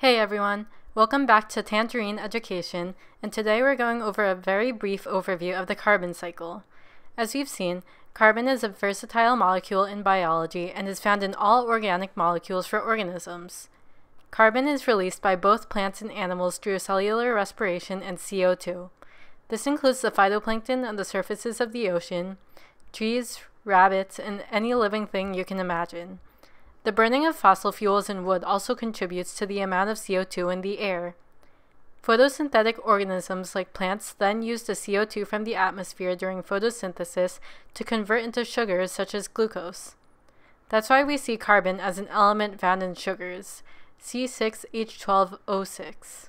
Hey everyone, welcome back to Tangerine Education, and today we're going over a very brief overview of the carbon cycle. As you've seen, carbon is a versatile molecule in biology and is found in all organic molecules for organisms. Carbon is released by both plants and animals through cellular respiration and CO2. This includes the phytoplankton on the surfaces of the ocean, trees, rabbits, and any living thing you can imagine. The burning of fossil fuels and wood also contributes to the amount of CO2 in the air. Photosynthetic organisms like plants then use the CO2 from the atmosphere during photosynthesis to convert into sugars such as glucose. That's why we see carbon as an element found in sugars, C6H12O6.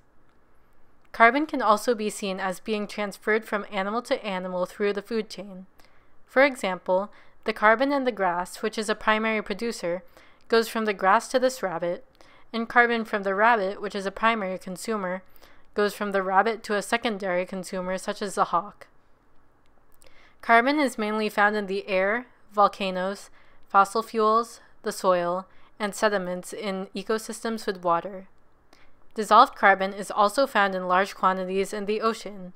Carbon can also be seen as being transferred from animal to animal through the food chain. For example, the carbon in the grass, which is a primary producer, goes from the grass to this rabbit, and carbon from the rabbit, which is a primary consumer, goes from the rabbit to a secondary consumer, such as the hawk. Carbon is mainly found in the air, volcanoes, fossil fuels, the soil, and sediments in ecosystems with water. Dissolved carbon is also found in large quantities in the ocean.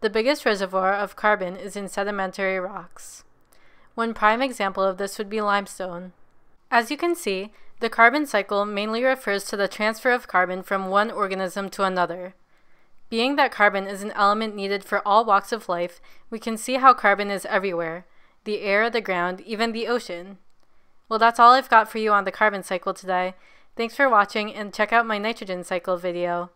The biggest reservoir of carbon is in sedimentary rocks. One prime example of this would be limestone. As you can see, the carbon cycle mainly refers to the transfer of carbon from one organism to another. Being that carbon is an element needed for all walks of life, we can see how carbon is everywhere the air, the ground, even the ocean. Well, that's all I've got for you on the carbon cycle today. Thanks for watching and check out my nitrogen cycle video.